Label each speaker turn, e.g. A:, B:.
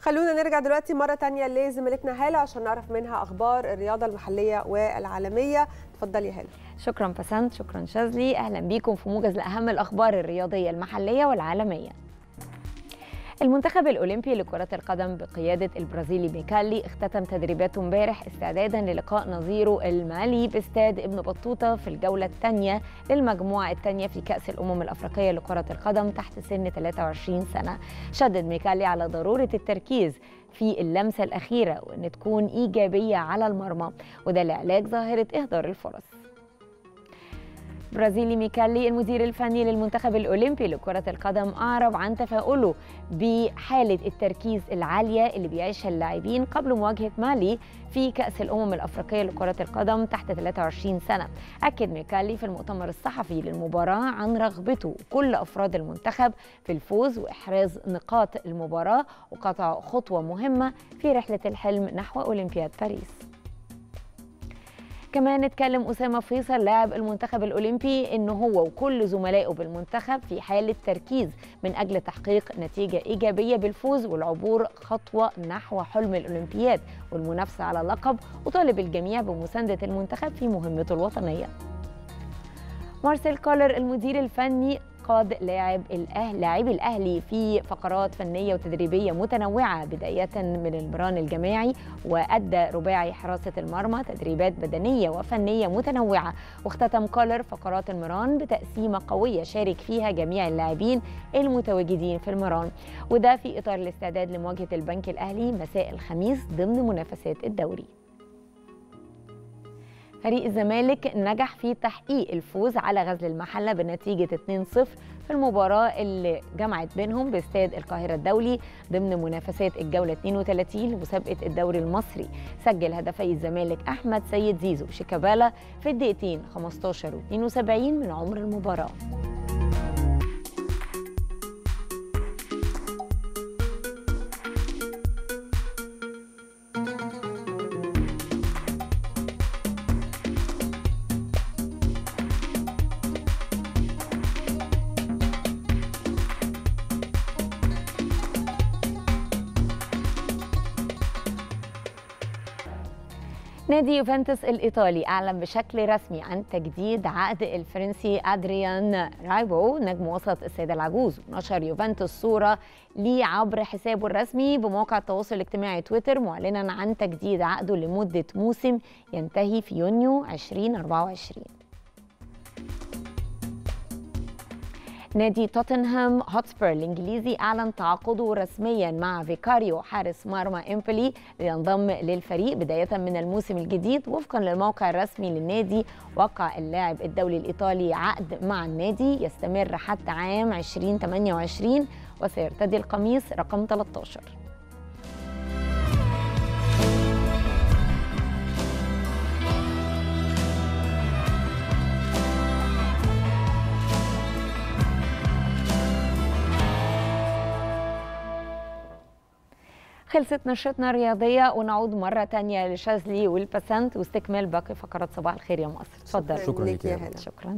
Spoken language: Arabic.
A: خلونا نرجع دلوقتي مرة تانية لزميلتنا هالة عشان نعرف منها أخبار الرياضة المحلية والعالمية. اتفضلي هالة.
B: شكرا بسنت شكرا شاذلي. أهلا بيكم في موجز لأهم الأخبار الرياضية المحلية والعالمية. المنتخب الأولمبي لكرة القدم بقيادة البرازيلي ميكالي اختتم تدريباته امبارح استعدادا للقاء نظيره المالي باستاد ابن بطوطة في الجولة الثانية للمجموعة الثانية في كأس الأمم الأفريقية لكرة القدم تحت سن 23 سنة. شدد ميكالي على ضرورة التركيز في اللمسة الأخيرة وأن تكون إيجابية على المرمى. وده لعلاج ظاهرة إهدار الفرص. برازيلي ميكالي المدير الفني للمنتخب الأولمبي لكرة القدم أعرب عن تفاؤله بحالة التركيز العالية اللي بيعيشها اللاعبين قبل مواجهة مالي في كأس الأمم الأفريقية لكرة القدم تحت 23 سنة. أكد ميكالي في المؤتمر الصحفي للمباراة عن رغبته كل أفراد المنتخب في الفوز وإحراز نقاط المباراة وقطع خطوة مهمة في رحلة الحلم نحو أولمبياد باريس. كمان اتكلم أسامة فيصل لاعب المنتخب الأولمبي إنه هو وكل زملائه بالمنتخب في حالة تركيز من أجل تحقيق نتيجة إيجابية بالفوز والعبور خطوة نحو حلم الأولمبياد والمنافسة على اللقب. وطالب الجميع بمساندة المنتخب في مهمته الوطنية. مارسيل كولر المدير الفني قاد لاعب الاهلي لاعبي الأهلي في فقرات فنية وتدريبية متنوعة بداية من المران الجماعي وأدى رباعي حراسة المرمى تدريبات بدنية وفنية متنوعة. واختتم كولر فقرات المران بتقسيمة قوية شارك فيها جميع اللاعبين المتواجدين في المران. وده في إطار الاستعداد لمواجهة البنك الأهلي مساء الخميس ضمن منافسات الدوري. فريق الزمالك نجح في تحقيق الفوز على غزل المحلة بنتيجة 2-0 في المباراة اللي جمعت بينهم باستاد القاهرة الدولي ضمن منافسات الجولة 32 لمسابقه الدوري المصري. سجل هدفي الزمالك أحمد سيد زيزو وشيكابالا في الدقيقتين 15 و72 من عمر المباراة. نادي يوفنتوس الإيطالي أعلن بشكل رسمي عن تجديد عقد الفرنسي أدريان رابيو نجم وسط السيدة العجوز. ونشر يوفنتوس صورة ليه عبر حسابه الرسمي بموقع التواصل الاجتماعي تويتر معلنا عن تجديد عقده لمدة موسم ينتهي في يونيو 2024 نادي توتنهام هوتسبير الإنجليزي أعلن تعاقده رسميا مع فيكاريو حارس مرمى امبولي لينضم للفريق. بداية من الموسم الجديد وفقا للموقع الرسمي للنادي وقع اللاعب الدولي الإيطالي عقد مع النادي يستمر حتى عام 2028 وسيرتدي القميص رقم 13 خلصت نشرتنا الرياضية ونعود مرة تانية لشاذلي والبسنت واستكمال باقي فقرات صباح الخير يا مصر اتفضل.
A: شكرا لك يا هلا.
B: شكرا.